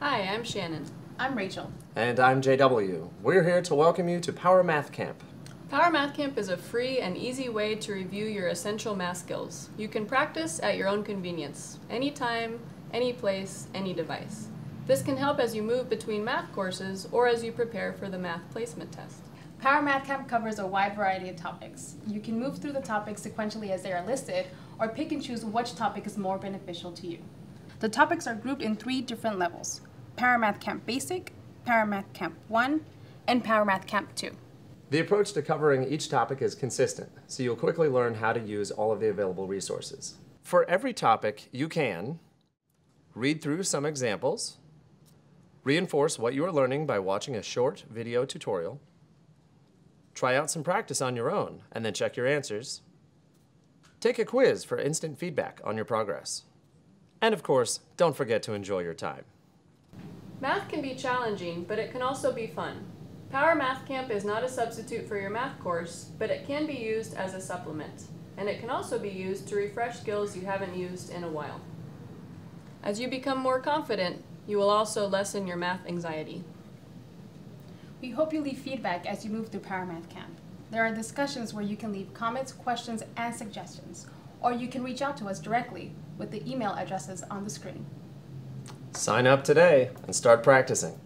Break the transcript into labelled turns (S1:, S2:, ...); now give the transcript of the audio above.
S1: Hi, I'm Shannon.
S2: I'm Rachel.
S3: And I'm JW. We're here to welcome you to Power Math Camp.
S1: Power Math Camp is a free and easy way to review your essential math skills. You can practice at your own convenience, anytime, any place, any device. This can help as you move between math courses or as you prepare for the math placement test.
S2: Power Math Camp covers a wide variety of topics. You can move through the topics sequentially as they are listed, or pick and choose which topic is more beneficial to you. The topics are grouped in three different levels Power Math Camp Basic, Power Math Camp 1, and Power Math Camp 2.
S3: The approach to covering each topic is consistent, so you'll quickly learn how to use all of the available resources. For every topic, you can read through some examples, reinforce what you are learning by watching a short video tutorial, try out some practice on your own, and then check your answers, take a quiz for instant feedback on your progress, and of course, don't forget to enjoy your time.
S1: Math can be challenging, but it can also be fun. Power Math Camp is not a substitute for your math course, but it can be used as a supplement, and it can also be used to refresh skills you haven't used in a while. As you become more confident, you will also lessen your math anxiety.
S2: We hope you leave feedback as you move through Power Math Camp. There are discussions where you can leave comments, questions, and suggestions, or you can reach out to us directly with the email addresses on the screen.
S3: Sign up today and start practicing.